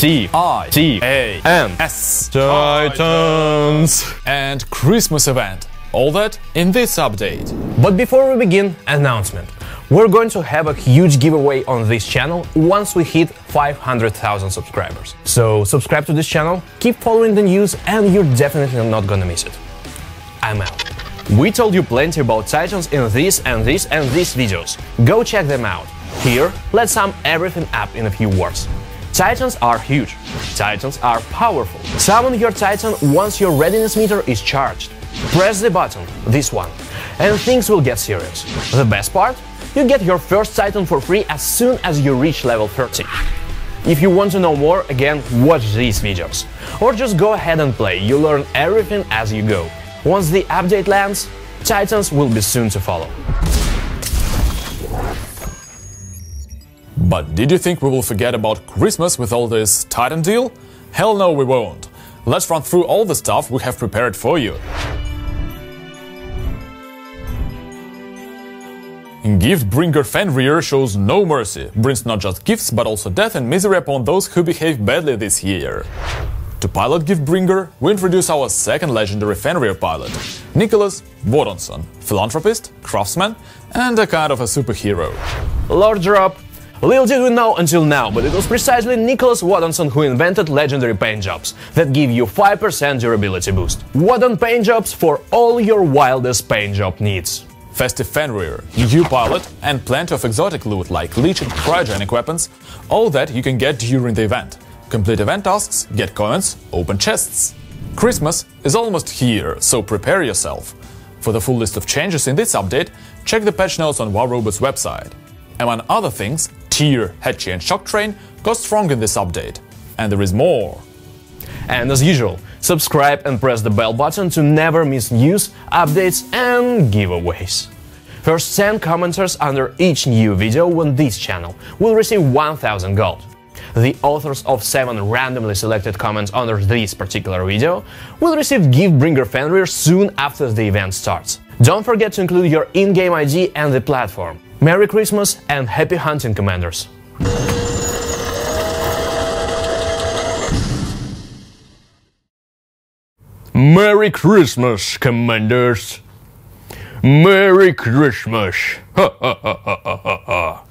T I T A N S Titans. and Christmas event. All that in this update. But before we begin, announcement. We're going to have a huge giveaway on this channel once we hit 500,000 subscribers. So subscribe to this channel, keep following the news, and you're definitely not gonna miss it. I'm out. We told you plenty about Titans in this and this and these videos. Go check them out. Here, let's sum everything up in a few words. Titans are huge. Titans are powerful. Summon your Titan once your readiness meter is charged. Press the button, this one, and things will get serious. The best part? You get your first Titan for free as soon as you reach level 30. If you want to know more, again, watch these videos. Or just go ahead and play, you learn everything as you go. Once the update lands, Titans will be soon to follow. But did you think we will forget about Christmas with all this Titan deal? Hell no, we won't. Let's run through all the stuff we have prepared for you. Gift-bringer Fenrir shows no mercy, brings not just gifts but also death and misery upon those who behave badly this year. To pilot Giftbringer, we introduce our second legendary Fenrir pilot, Nicolas Wodanson, philanthropist, craftsman, and a kind of a superhero. Lord Drop. Little did we know until now, but it was precisely Nicolas Wodanson who invented legendary paint jobs that give you 5% durability boost. Wadden paint jobs for all your wildest paint job needs. Festive Fenrir, new pilot, and plenty of exotic loot like leech and cryogenic weapons, all that you can get during the event. Complete event tasks, get coins, open chests. Christmas is almost here, so prepare yourself. For the full list of changes in this update, check the patch notes on War Robots' website. Among other things, Tyr, Haechi and Shock Train got strong in this update. And there is more. And as usual, subscribe and press the bell button to never miss news, updates, and giveaways. First 10 commenters under each new video on this channel will receive 1000 gold. The authors of 7 randomly selected comments under this particular video will receive Giftbringer Fenrir soon after the event starts. Don't forget to include your in-game ID and the platform. Merry Christmas and happy hunting, Commanders! Merry Christmas, Commanders! Merry Christmas! Ha ha ha ha ha ha!